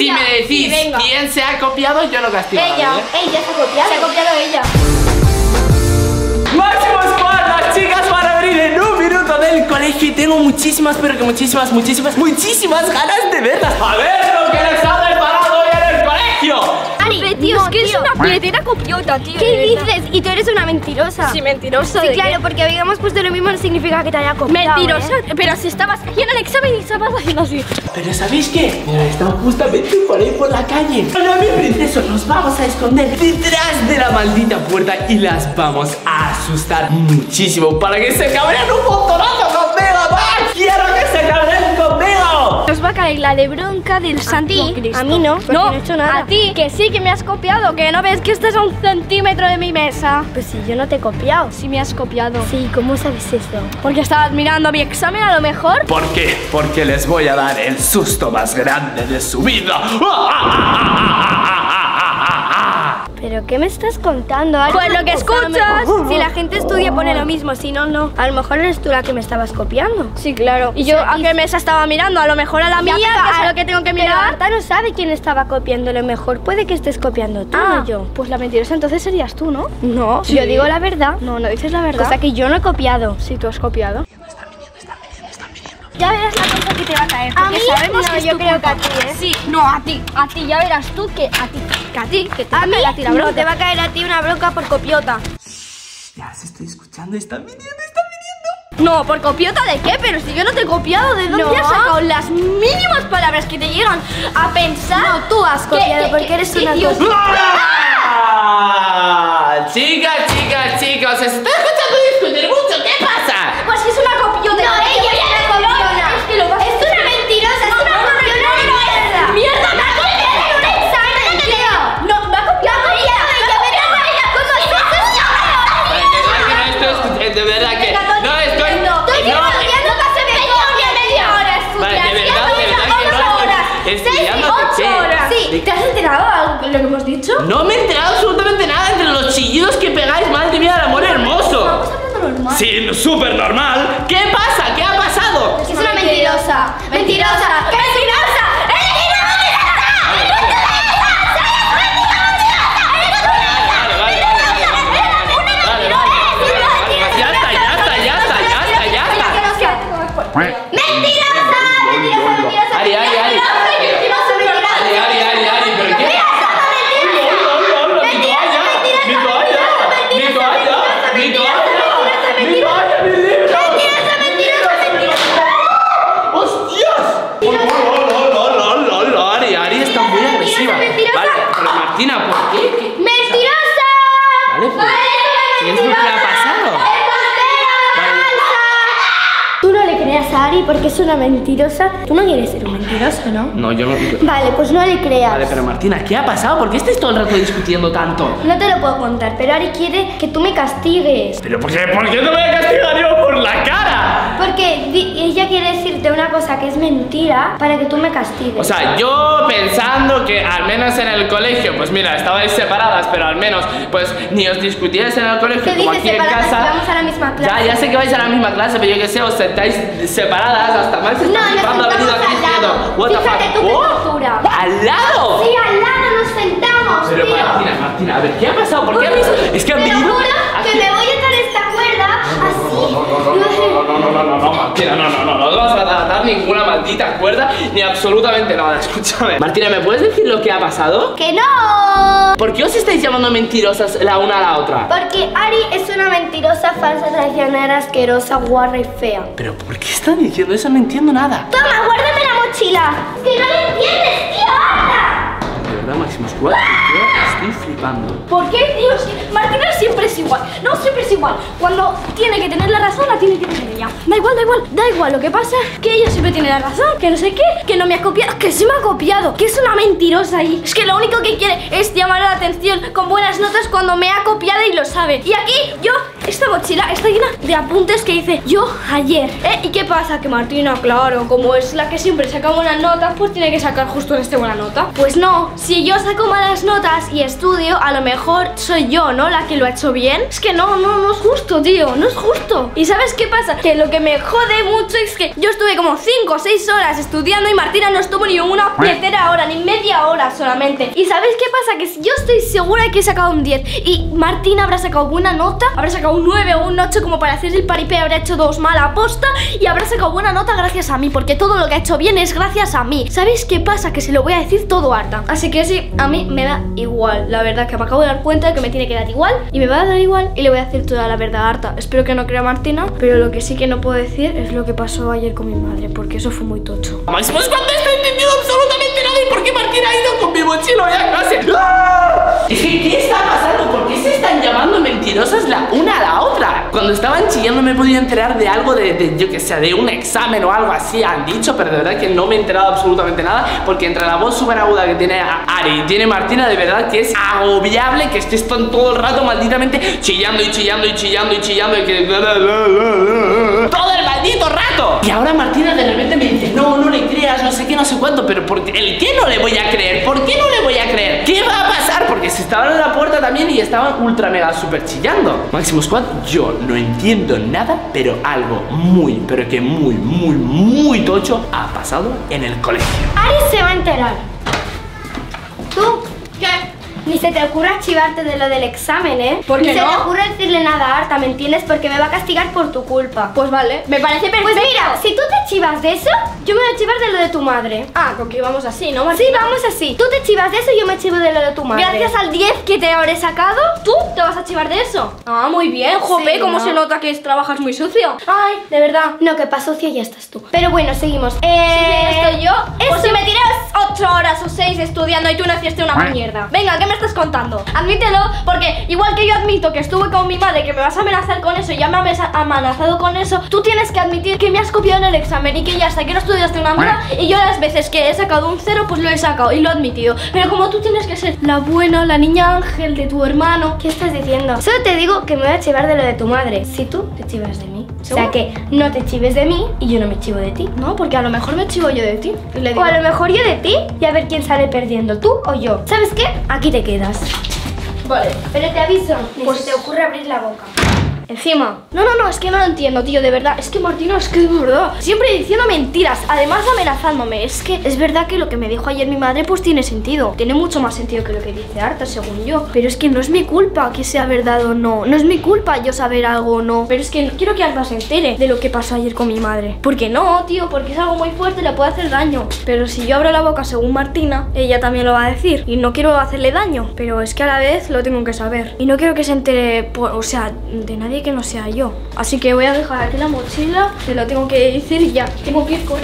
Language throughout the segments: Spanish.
Si me decís Sí, quién se ha copiado, yo no castigo Ella, ¿eh? ella se ha copiado. Se ha copiado ella. Máximo Squad, las chicas van a abrir en un minuto del colegio y tengo muchísimas, pero que muchísimas, muchísimas, muchísimas ganas de verlas. A ver lo que les ha preparado hoy en el colegio. Ari, tío, no, es que es tío. una puñetera copiota, tío. ¿Qué dices? Y tú eres una mentirosa. Sí, mentiroso. Sí, ¿de claro, qué? porque habíamos puesto lo mismo no significa que te haya copiado. Mentirosa. ¿eh? Pero si estabas aquí en el examen y estabas haciendo así. Pero ¿sabéis qué? Mira, están justamente por ahí por la calle. Ahora, mi princeso, nos vamos a esconder detrás de la maldita puerta y las vamos a asustar muchísimo para que se cabreen un montonazo caer la de bronca del santo a mí no, porque no he hecho nada. a ti, que sí, que me has copiado, que no ves que estás a un centímetro de mi mesa. Pues si yo no te he copiado. Sí me has copiado. Sí, ¿cómo sabes eso? Porque estabas mirando mi examen a lo mejor. ¿Por qué? Porque les voy a dar el susto más grande de su vida. ¿Pero qué me estás contando? Pues lo que escuchas. Si la gente estudia pone lo mismo, si no, no. A lo mejor eres tú la que me estabas copiando. Sí, claro. Y yo a qué mesa estaba mirando, a lo mejor a la mía, que es lo que tengo que mirar. Marta no sabe quién estaba copiando lo mejor. Puede que estés copiando tú, Ah, no yo. Pues la mentirosa entonces serías tú, ¿no? No, Sí. yo digo la verdad. No, no dices la verdad. Cosa que yo no he copiado. si tú has copiado. Ya verás la cosa que te va a caer. A mí sabemos no, que es yo tu creo culpa. que a ti, ¿eh? Sí, no, a ti. A ti, ya verás tú que a ti. Que a ti, que te va A mí caer a ti la no bronca. te va a caer a ti una bronca por copiota. Ya se estoy escuchando, están viniendo, están viniendo. No, por copiota de qué, pero si yo no te he copiado, ¿de dónde No. has sacado las mínimas palabras que te llegan a pensar? No, tú has copiado que- porque que- eres sí, una Dios. cosa. ¡Ah! Chicas, chicas, chicos, ¿se está mentirosa. Tú no quieres ser mentiroso, ¿no? No, yo no. Vale, pues no le creas. Vale, pero Martina, ¿qué ha pasado? ¿Por qué estáis todo el rato discutiendo tanto? No te lo puedo contar, pero Ari quiere que tú me castigues. ¿Pero por qué? ¿Por qué te voy a castigar yo por la cara? Porque ella quiere decirte una cosa que es mentira para que tú me castigues. O sea, yo pensando que al menos en el colegio, pues mira, estabais separadas, pero al menos, pues ni os discutíais en el colegio ¿Qué como dices aquí en casa. vamos a la misma clase? Ya, ya sé que vais a la misma clase, pero yo que sé, os sentáis separadas, hasta está No, nos ha venido sentamos aquí al lado. diciendo, what the Fíjate fuck? tú qué Oh, tortura. ¿Al lado? Sí, al lado nos sentamos, Pero tío. Martina, Martina, a ver, ¿qué ha pasado? ¿Por qué habéis...? Es que han Te lo venido... que me voy a atar esta cuerda así. No, no, no, no, no, no, Martina, no, no, no, no, no vas a atar ninguna maldita cuerda ni absolutamente nada, escúchame. Martina, ¿me puedes decir lo que ha pasado? ¡Que no! ¿Por qué os estáis llamando mentirosas la una a la otra? Porque Ari es una mentirosa, falsa, traicionera, asquerosa, guarra y fea. ¿Pero por qué están diciendo eso? No entiendo nada. Toma, guárdame mochila. Que no le entiendes. De verdad, Máximo Squad, yo estoy flipando. ¿Por qué, tío? Si Martina siempre es igual. No, siempre es igual. Cuando tiene que tener la razón, la tiene que tener ella. Da igual, da igual, da igual. Lo que pasa es que ella siempre tiene la razón. Que no sé qué, que no me ha copiado, que sí me ha copiado. Que es una mentirosa y es que lo único que quiere es llamar la atención con buenas notas cuando me ha copiado y lo sabe. Y aquí yo, esta mochila está llena de apuntes que dice yo ayer. ¿Eh? ¿Y qué pasa? Que Martina, claro, como es la que siempre saca buenas notas, pues tiene que sacar justo en este buena nota. Pues no, si yo saco malas notas y estudio, a lo mejor soy yo, ¿no? La que lo ha hecho bien. Es que no, no, no es justo, tío, no es justo. ¿Y sabes qué pasa? Que lo que me jode mucho es que yo estuve como 5 o 6 horas estudiando y Martina no estuvo ni una puñetera hora, ni media horas solamente. ¿Y sabéis qué pasa? Que yo estoy segura que he sacado un 10 y Martín habrá sacado buena nota, habrá sacado un 9 o un 8 como para hacer el paripé, habrá hecho dos mala aposta y habrá sacado buena nota gracias a mí, porque todo lo que ha hecho bien es gracias a mí. ¿Sabéis qué pasa? Que se lo voy a decir todo harta. Así que sí, a mí me da igual. La verdad que me acabo de dar cuenta de que me tiene que dar igual y me va a dar igual y le voy a decir toda la verdad harta. Espero que no crea Martina, pero lo que sí que no puedo decir es lo que pasó ayer con mi madre, porque eso fue muy tocho. Máximo es cuando estoy entendiendo absolutamente nada y por qué Martín ha ido con mi mochila a clase. ¡Ah! Es que, ¿qué está pasando? ¿Por qué se están llamando mentirosas la una a la otra? Cuando estaban chillando me he podido enterar de algo de, yo que sé, de un examen o algo así han dicho, pero de verdad que no me he enterado absolutamente nada porque entre la voz súper aguda que tiene Ari y tiene Martina, de verdad que es agobiable que estés todo el rato malditamente chillando y chillando y chillando y chillando y que... Todo el maldito rato. Y ahora Martina de repente me dice, no, no le creas, no sé qué, no sé cuánto, pero ¿por qué? ¿el qué no le voy a creer? ¿Por qué no le voy a creer? ¿Qué va a? Porque estaban en la puerta también y estaban ultra mega super chillando. Máximo Squad, yo no entiendo nada, pero algo muy, pero que muy, muy, muy tocho ha pasado en el colegio. Ari se va a enterar. Ni se te ocurra chivarte de lo del examen, ¿eh? ¿Por qué Ni se no? te ocurra decirle nada a Arta, ¿me entiendes? Porque me va a castigar por tu culpa. Pues vale, me parece perfecto. Pues mira, si tú te chivas de eso, yo me voy a chivar de lo de tu madre. Ah, con que íbamos así, ¿no, Sí, Martina? vamos así. Tú te chivas de eso y yo me chivo de lo de tu madre. Gracias al 10 que te habré sacado, tú te vas a chivar de eso. Ah, muy bien, jope, Sí, cómo ¿no? se nota que trabajas muy sucio. Ay, de verdad. No, que para sucia ya estás tú. Pero bueno, seguimos. Eh, ¿Sí, estoy yo? Pues eso- si me tiras 8 horas o 6 estudiando y tú no hiciste una mierda. Venga, ¿qué me estás contando? Admítelo, porque igual que yo admito que estuve con mi madre, que me vas a amenazar con eso y ya me has amenazado con eso, tú tienes que admitir que me has copiado en el examen y que ya hasta que no estudiaste una mierda y yo las veces que he sacado un cero, pues lo he sacado y lo he admitido. Pero como tú tienes que ser la buena, la niña ángel de tu hermano, ¿Qué estás diciendo? Solo te digo que me voy a chivar de lo de tu madre. Si tú te chivas de mí. O ¿Seguro? sea que no te chives de mí y yo no me chivo de ti. no, porque a lo mejor me chivo yo de ti. Y le digo, O a lo mejor yo de ti y a ver quién sale perdiendo, tú o yo. ¿Sabes qué? Aquí te quedas. vale. Pero te aviso, Pues- se te ocurre abrir la boca. Encima. No, no, no, es que no lo entiendo, tío, de verdad. Es que Martina, es que de verdad. Siempre diciendo mentiras, además amenazándome. Es que es verdad que lo que me dijo ayer mi madre, pues tiene sentido. Tiene mucho más sentido que lo que dice Arta, según yo. Pero es que no es mi culpa que sea verdad o no. No es mi culpa yo saber algo o no. Pero es que quiero que Arta se entere de lo que pasó ayer con mi madre. Porque no, tío, porque es algo muy fuerte le puede hacer daño. Pero si yo abro la boca según Martina, ella también lo va a decir. Y no quiero hacerle daño. Pero es que a la vez lo tengo que saber. Y no quiero que se entere, por- o sea, de nadie que no sea yo. Así que voy a dejar aquí la mochila, te lo tengo que decir ya. Tengo que ir con...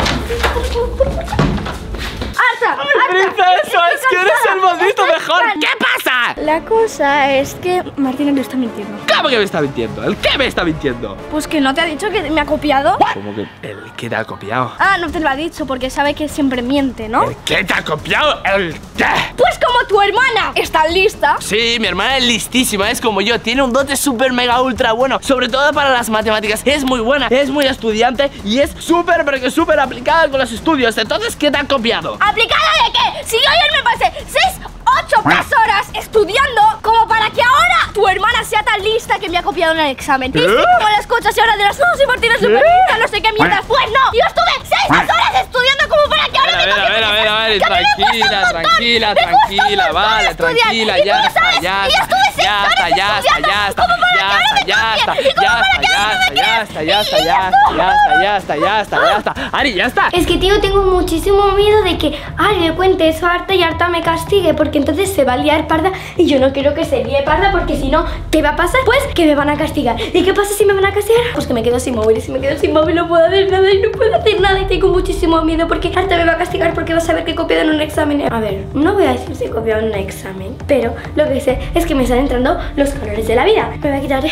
¡Arta! ¡Arta! Princeso, es que eres el maldito Estoy mejor. ¿Qué pasa? La cosa es que Martina me está mintiendo. ¿Cómo que me está mintiendo? ¿El qué me está mintiendo? Pues que no te ha dicho que me ha copiado. ¿Cómo que el qué te ha copiado? Ah, no te lo ha dicho porque sabe que siempre miente, ¿no? ¿El qué te ha copiado? ¿El qué? Pues como tu hermana está lista. Sí, mi hermana es listísima, es como yo, tiene un dote súper mega ultra bueno, sobre todo para las matemáticas, es muy buena, es muy estudiante y es súper, pero que súper aplicada con los estudios. Entonces, ¿qué te ha copiado? ¿Aplicada de qué? Si yo ayer me pasé 6, 8 horas estudiando como para que ahora tu hermana sea tan lista que me ha copiado en el examen. ¿Y ¿Eh? como las escuchas y ahora de las no, si Martina es súper lista, no sé qué mierda. Pues no, yo estuve 6 horas estudiando como para que ahora ver, me a ver, a ver, a ver, a un tranquila, tranquila, tranquila, vale, tranquila, y tú ya ya y yo estuve ya está, ya está, ya está, ya está, ya está, ya está, ya está, ya está, ya está, ya está, ya está, ya está, ya está, ya está. Ari, ya está. Es que, tío, tengo muchísimo miedo de que Ari le cuente eso a Arta y Arta me castigue, porque entonces se va a liar parda y yo no quiero que se líe parda, porque si no, ¿qué va a pasar? Pues que me van a castigar. ¿Y qué pasa si me van a castigar? Pues que me quedo sin móvil y si me quedo sin móvil no puedo hacer nada y no puedo hacer nada y tengo muchísimo miedo porque Arta me va a castigar porque va a saber que he copiado en un examen. A ver, no voy a decir si he copiado en un examen, pero lo que sé es que me están entrando los colores de la vida. Me voy a quitar...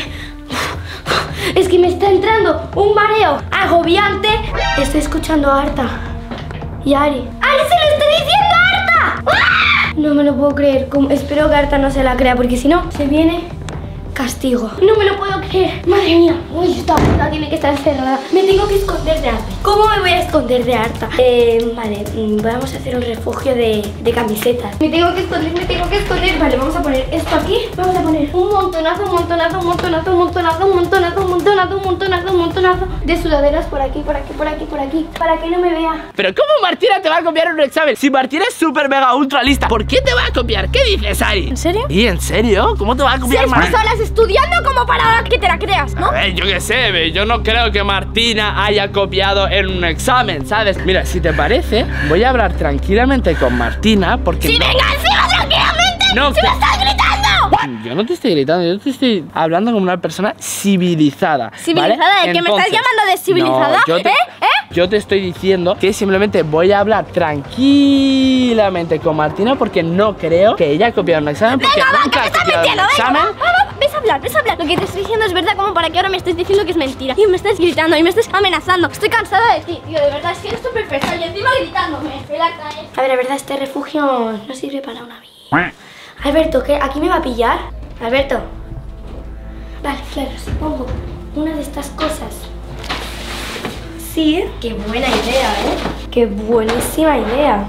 Es que me está entrando un mareo agobiante. Estoy escuchando a Arta. Y a Ari. ¡Ari se lo está diciendo a Arta! ¡Ah! No me lo puedo creer. Como- Espero que Arta no se la crea porque si no, se viene castigo. No me lo puedo creer. Madre mía. Uy, esta puerta tiene que estar encerrada. Me tengo que esconder de Arta. ¿Cómo me voy a esconder de Arta? Eh, vale, mm, vamos a hacer un refugio de, de camisetas. Me tengo que esconder, me tengo que esconder. Vale, vamos a poner esto aquí. Vamos a poner un montonazo, un montonazo, un montonazo, un montonazo, un montonazo, un montonazo, un montonazo, un montonazo de sudaderas por aquí, por aquí, por aquí, por aquí. Para que no me vea. Pero ¿cómo Martina te va a copiar en un examen? Si Martina es súper mega ultra lista, ¿por qué te va a copiar? ¿Qué dices, Ari? ¿En serio? ¿Y en serio? ¿Cómo te va a copiar Martina? Estudiando como para que te la creas, ¿no? A ver, yo qué sé, yo no creo que Martina haya copiado en un examen, ¿sabes? Mira, si te parece, voy a hablar tranquilamente con Martina porque... ¡Sí, no- venga encima tranquilamente! No, ¡Si que- me estás gritando! Yo no te estoy gritando, yo te estoy hablando como una persona civilizada. ¿vale? ¿Civilizada? ¿De qué me estás llamando de civilizada? No, yo te, ¿Eh? ¿Eh? Yo te estoy diciendo que simplemente voy a hablar tranquilamente con Martina porque no creo que ella haya copiado un examen. Porque Venga, va, que me estás mintiendo, venga, examen. va, Lo que te estoy diciendo es verdad como para que ahora me estés diciendo que es mentira Y me estés gritando y me estés amenazando Estoy cansada de ti, tío, de verdad, es que eres súper perfecta y encima gritándome Espera, cae. A ver, la verdad, este refugio no sirve para una vida. Alberto, ¿qué? ¿Aquí me va a pillar? Alberto. Vale, claro, si pongo una de estas cosas. Sí, qué buena idea, ¿eh? Qué buenísima idea.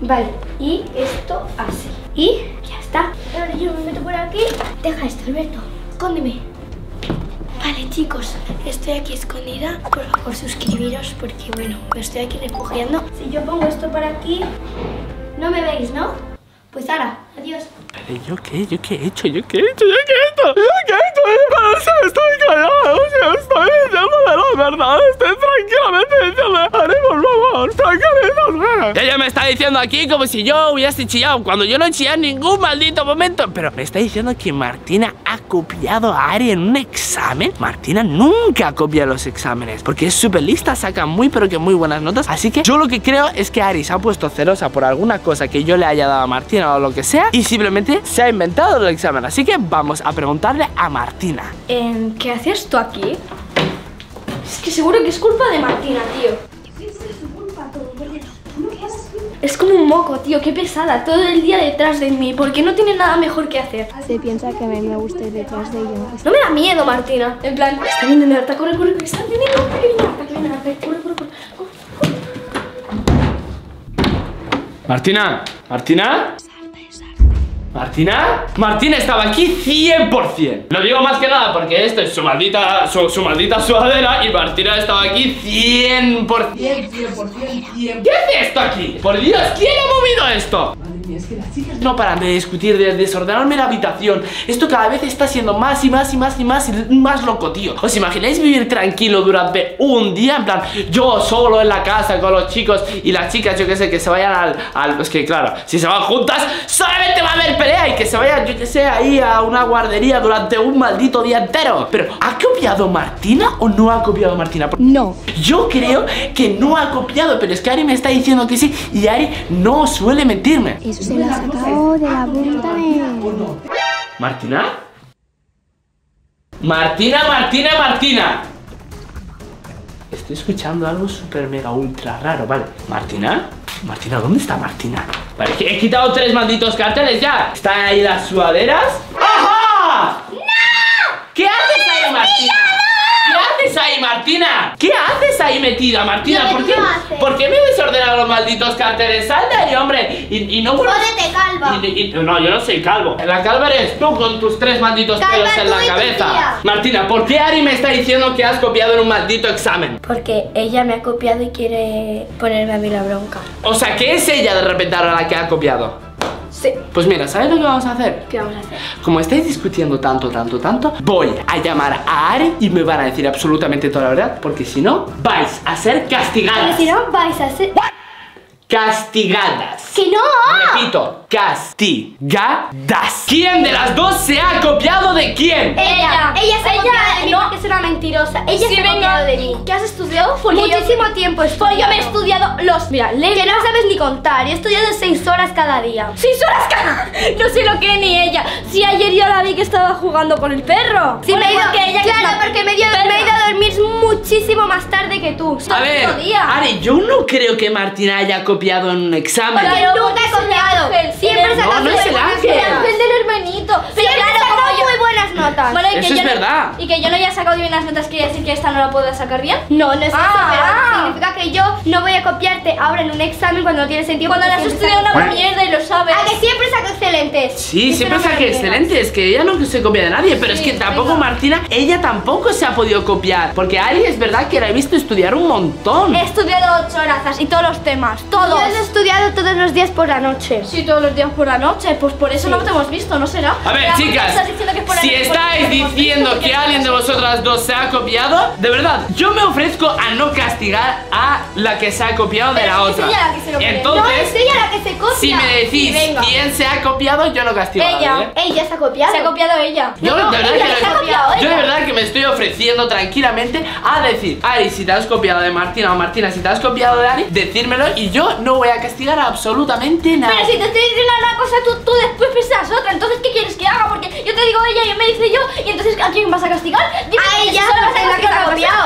Vale, y esto así. Y ya está. Aquí. Deja esto, Alberto. Escóndeme. Vale, chicos, estoy aquí escondida. Por favor, suscribiros porque, bueno, me estoy aquí refugiando. Si yo pongo esto para aquí, no me veis, ¿no? Pues ahora, adiós. Pero yo qué, yo qué he hecho, yo qué he hecho, yo qué he hecho, yo qué he hecho, estoy callado, si estoy diciendo de la verdad, estoy tranquilamente diciendo, Ari, por favor, tranquilízate. Ella me está diciendo aquí como si yo hubiese chillado, cuando yo no he chillado en ningún maldito momento, pero me está diciendo que Martina ha copiado a Ari en un examen. Martina nunca copia los exámenes, porque es súper lista, saca muy pero que muy buenas notas, así que yo lo que creo es que Ari se ha puesto celosa por alguna cosa que yo le haya dado a Martina o lo que sea, y simplemente se ha inventado el examen, así que vamos a preguntarle a Martina. Em, ¿Qué haces tú aquí? Es que seguro que es culpa de Martina, tío. Es como un moco, tío, qué pesada, todo el día detrás de mí, porque no tiene nada mejor que hacer. Se piensa que a mí me gusta ir detrás de ellos. No me da miedo, Martina. En plan, está viniendo Arta, corre, corre, corre, está viniendo, corre, que viene Arta, que viene Arta, corre, corre, corre. Martina, Martina. ¿Martina? Martina estaba aquí 100% Lo digo más que nada porque esto es su maldita, su, su maldita sudadera Y Martina estaba aquí 100% 100%, 100%, ¿Qué hace esto aquí? Por Dios, ¿quién ha movido esto? Mía, es que las chicas no paran de discutir, de desordenarme la habitación Esto cada vez está siendo más y más y más y más y más loco, tío ¿Os imagináis vivir tranquilo durante un día? En plan, yo solo en la casa con los chicos y las chicas, yo que sé, que se vayan al... al es que claro, si se van juntas, solamente va a haber pelea y que se vayan, yo que sé, ahí a una guardería durante un maldito día entero Pero, ¿ha copiado Martina o no ha copiado Martina? No. yo creo que no ha copiado, pero es que Ari me está diciendo que sí y Ari no suele mentirme. Eso se ha sacado de la punta de... ¿Martina? Martina, Martina, Martina. Estoy escuchando algo súper mega ultra raro, vale. ¿Martina? Martina, ¿dónde está Martina? Vale, he quitado tres malditos carteles ya. ¿Están ahí las sudaderas? ¡Ajá! ¡No! ¿Qué haces ahí, Martina? ¿Qué haces ahí, Martina? ¿Qué haces ahí metida, Martina? ¿Por ¿qué qué, haces? ¿Por qué me desordenan los malditos carteles? Sal de ahí, hombre. Y, y no vuelvas- calva. y- y- no, yo no soy calvo. La calva eres tú con tus tres malditos Calva pelos en la cabeza. Martina, ¿por qué Ari me está diciendo que has copiado en un maldito examen? Porque ella me ha copiado y quiere ponerme a mí la bronca. O sea, que es ella de repente ahora la que ha copiado. Sí. Pues mira, ¿sabes lo que vamos a hacer? ¿Qué vamos a hacer? Como estáis discutiendo tanto, tanto, tanto, voy a llamar a Ari y me van a decir absolutamente toda la verdad, porque si no, vais a ser Pero castigadas. si no, vais a hacer... Castigadas. ¡Que no! Repito, castigadas. ¿Quién de las dos se ha copiado de quién? Ella, ella se ha copiado de mí no. porque es una mentirosa. Ella Sí, se ha copiado de mí. ¿Qué has estudiado? Folio. Muchísimo tiempo he Pues yo me he estudiado. estudiado los... Mira, lee... Que no sabes ni contar. Y he estudiado seis horas cada día. ¡Seis horas cada! No sé lo que ni ella. Si estaba jugando con el perro. Sí, me he ido... porque ella claro, la porque me he, ido, me he ido a dormir muchísimo más tarde que tú. A ver, Todo el día. Ari, yo no creo que Martina haya copiado en un examen. Porque nunca he copiado. Siempre No, no es el ángel. El ángel del hermanito. Pero Siempre claro, notas. Bueno, y Eso que es yo no- verdad. y que yo no haya sacado bien las notas, quiere decir que esta no la puedo sacar bien. No, no es eso, Ah, pero ah. significa que yo no voy a copiarte ahora en un examen cuando no tiene sentido. Cuando porque has estudiado una mierda y lo sabes. A que siempre saco excelentes. Sí, Eso siempre no saqué excelentes, que ella no se copia de nadie, pero es que tampoco venga. Martina, ella tampoco se ha podido copiar, porque Ari es verdad que la he visto estudiar un montón. He estudiado ocho horas y todos los temas, Yo todos. lo he estudiado todos los días por la noche. Sí, todos los días por la noche, pues por eso no te hemos visto, ¿no será? A ver, chicas, estás diciendo que es por la si noche estáis diciendo que ¿qué alguien de vosotras dos se ha copiado, de verdad, yo me ofrezco a no castigar a la que se ha copiado de la otra. Entonces, si me decís quién se ha copiado, yo no castigo a Ella. nadie. ¿eh? Ella se ha copiado. Se ha copiado ella. Yo, de verdad ella que se ha me- copiado yo de ella. verdad que me estoy ofreciendo tranquilamente a decir, Ari, si te has copiado de Martina o Martina, si te has copiado de Ari, decírmelo y yo no voy a castigar a absolutamente nada. Pero si te estoy diciendo una cosa, tú, tú después pensas otra. Entonces, ¿qué quieres que haga? Porque yo te digo ella y me dice yo. Y entonces, ¿a quién vas a castigar? Dime A ella, solo vas a castigar.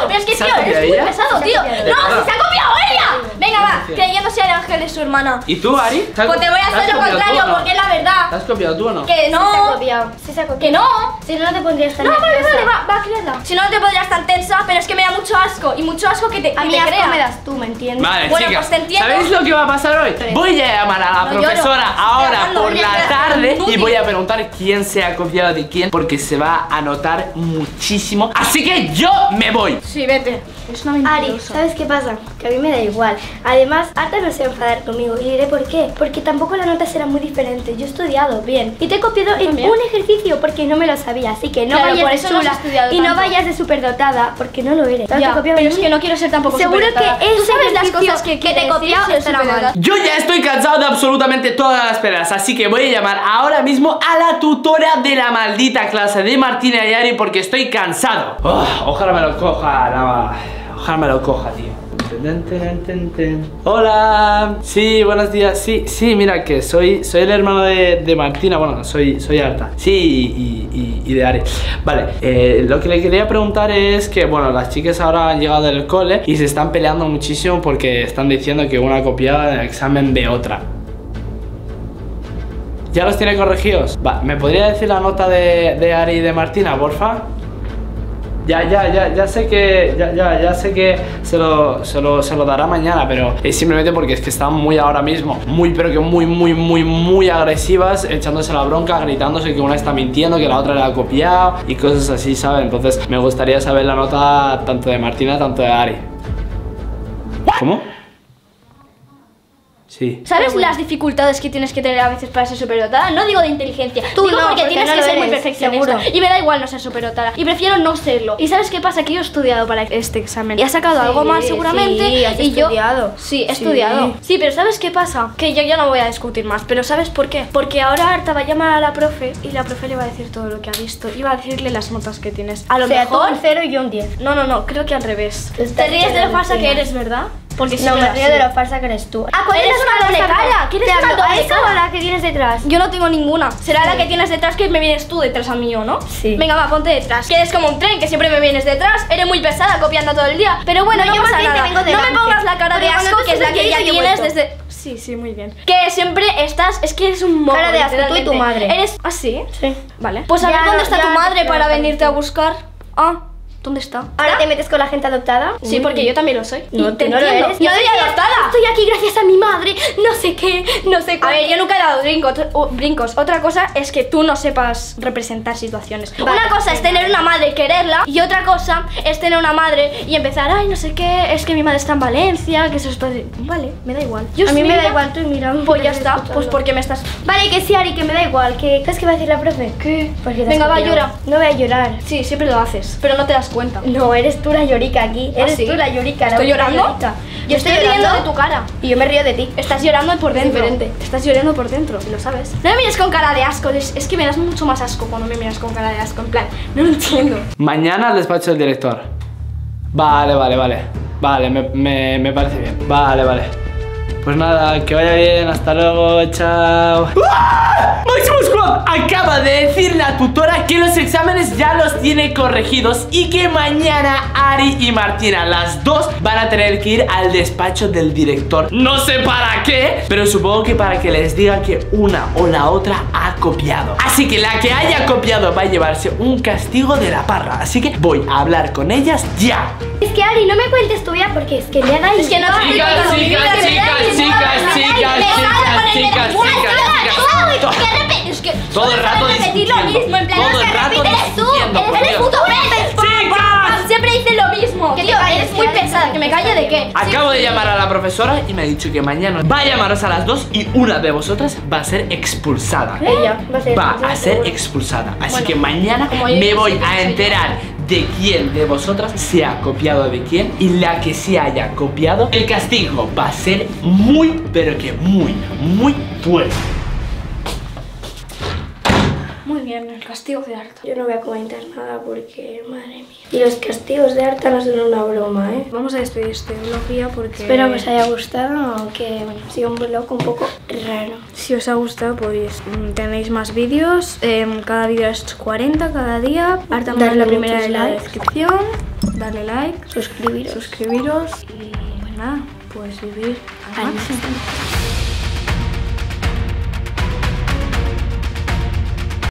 Pero es que, ¿Se ha tío, eres muy pesado, tío. copiado. ¿De ¡No, si se ha copiado ella! Venga, va, Sí. Es su hermana. ¿Y tú, Ari? ¿Te has- Pues te voy a hacer lo contrario, no? porque es la verdad. ¿Te has copiado tú o no? Que Sí se ha no. copiado. Sí se ha copiado. Que no. Si no, no te pondrías tan No, vale, nerviosa. vale, va, va, créela. Si no, no te podrías tan tensa, pero es que me da mucho asco. Y mucho asco que te, A que mí te asco crea. me das tú, ¿me entiendes? Vale, Bueno, chicas, pues te entiendo. ¿sabéis lo que va a pasar hoy? Voy a llamar a la No profesora ahora por la tarde y voy a preguntar quién se ha copiado de quién porque se va a notar muchísimo. Así que yo me voy. Sí, vete. Es una Ari, mentirosa. ¿sabes qué pasa? Que a mí me da igual. Además, Arta no se va a enfadar conmigo. Y diré por qué. Porque tampoco la nota será muy diferente. Yo he estudiado bien. Y te he copiado en También. un ejercicio porque no me lo sabía. Así que no Claro, vayas por de no chula estudiado y no tanto. vayas de superdotada porque no lo eres. Ya, pero es mí. que no quiero ser tampoco Seguro superdotado. que Tú ese sabes las cosas que, que te copiado mal. Yo ya estoy cansado de absolutamente todas las peleas, así que voy a llamar ahora mismo a la tutora de la maldita clase de Martina y Ari porque estoy cansado. Oh, ojalá me lo coja, la... ojalá me lo coja, tío. Hola, sí, buenos días. Sí, sí, mira que soy, soy el hermano de, Martina. Bueno, soy, soy Arta. Sí, y, de Ari. Vale, eh, lo que le quería preguntar es que, bueno, las chicas ahora han llegado del cole y se están peleando muchísimo porque están diciendo que una copiada del examen de otra. ¿Ya los tiene corregidos? Va, ¿me podría decir la nota de, de Ari y de Martina, porfa? Ya, ya, ya, ya sé que, ya, ya, ya sé que se lo, se lo, se lo dará mañana, pero es simplemente porque es que están muy ahora mismo, muy, pero que muy, muy, muy, muy agresivas, echándose la bronca, gritándose que una está mintiendo, que la otra le ha copiado y cosas así, ¿sabes? Entonces me gustaría saber la nota tanto de Martina, tanto de Ari. ¿Cómo? Sí. ¿Sabes las dificultades que tienes que tener a veces para ser superdotada? No digo de inteligencia, Tú digo no, porque, porque tienes no que ser muy perfeccionista. seguro. Y me da igual no ser superdotada. Y prefiero no serlo. ¿Y sabes qué pasa? Que yo he estudiado para este examen. Y he sacado Sí, algo más seguramente. sí, has y yo- estudiado. Sí, he Sí. estudiado. Sí, pero ¿sabes qué pasa? Que yo ya no voy a discutir más. Pero ¿sabes por qué? Porque ahora Arta va a llamar a la profe y la profe le va a decir todo lo que ha visto. Y va a decirle las notas que tienes. A lo O sea, tú mejor... un 0 y yo un 10. No, no, no, creo que al revés. Tú Te ríes de lo falsa que eres, ¿verdad? Porque No, me río de lo falsa que eres tú. Ah, ¿cuál Eres es una doble cara? ¿Quieres una hablo, ¿A doble cara? o la que tienes detrás? Yo no tengo ninguna. Será la que tienes detrás que me vienes tú detrás a mí, ¿o no? Sí. Venga, va, ponte detrás. Que eres como un tren, que siempre me vienes detrás. Eres muy pesada copiando todo el día. Pero bueno, No, yo pasa nada. No me pongas la cara de asco, que es la que ya tienes desde... Sí, sí, muy bien. Que siempre estás... Es que eres un moco, Cara de asco, tú y tu madre. Eres... ¿Ah, sí? Sí. Vale. Pues a Ya, ver dónde está ya tu madre para venirte a buscar. Ah, ¿dónde está? Ahora te metes con la gente adoptada. Sí, porque yo también lo soy. No, te no lo eres. Yo soy adoptada. Estoy aquí gracias a mi madre. No sé qué, no sé A cómo. ver, yo nunca he dado brincos, brincos. Otra cosa es que tú no sepas representar situaciones. Una cosa es tener una madre y quererla, y otra cosa es tener una madre y empezar, ay, no sé qué, es que mi madre está en Valencia, que sus padres. Vale, me da igual. Yo a mí me da igual tú mira. Pues ya está, pues porque me estás. Vale, que sí, Ari, que me da igual. Que... ¿Sabes qué va a decir la profe? ¿Qué? Venga, va, llora. No voy a llorar. Sí, siempre lo haces, pero no te das cuenta. No, eres tú la llorica aquí. Eres ¿Ah, sí? tú la llorica. ¿Estoy llorando? llorica. Yo estoy riendo de tu cara. Y yo me río de ti. Estás llorando por dentro. diferente. Estás llorando por dentro, y lo sabes. No me mires con cara de asco, es, es que me das mucho más asco cuando me miras con cara de asco. En plan, no lo entiendo. Mañana al despacho del director. Vale, vale, vale. Vale, me, me- me parece bien. Vale, vale. Pues nada, que vaya bien, hasta luego, chao. ¡Ah! Máximo Squad acaba de decir la tutora que los exámenes ya los tiene corregidos y que mañana Ari y Martina, las dos, van a tener que ir al despacho del director. No sé para qué, pero supongo que para que les diga que una o la otra ha copiado. Así que la que haya copiado va a llevarse un castigo de la parra. Así que voy a hablar con ellas ya. Es que Ari, no me cuentes tu vida porque es que me da Es que no Chicas, chicas, chicas, chicas, me da chicas, chicas, chicas, chicas, es que Todo el rato repetir lo mismo, en plan, Todo es el que rato repites tú, eres puto siempre dices lo mismo. Que Tío, eres muy pesada, que me calle de qué. Acabo de llamar a la profesora y me ha dicho que mañana va a llamaros a las dos y una de vosotras va a ser expulsada. Ella va a ser Va expulsada, a ser seguro. expulsada. Así Bueno, que mañana me voy a enterar de quién de vosotras se ha copiado de quién y la que se haya copiado, el castigo va a ser muy, pero que muy, muy fuerte. Muy bien, el castigo de harto. Yo no voy a comentar nada porque, madre mía. Y los castigos de Arta no son una broma, ¿eh? Vamos a despedir este vlog ya porque... Espero que os haya gustado, aunque bueno, ha sido un vlog un poco raro. Si os ha gustado, pues mm, tenéis más vídeos. em, cada vídeo es 40 cada día. Harta Darle la primera en la likes. descripción. Darle like, Suscribiros. suscribiros y pues nada, pues vivir al máximo.